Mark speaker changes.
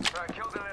Speaker 1: Right,
Speaker 2: kill them.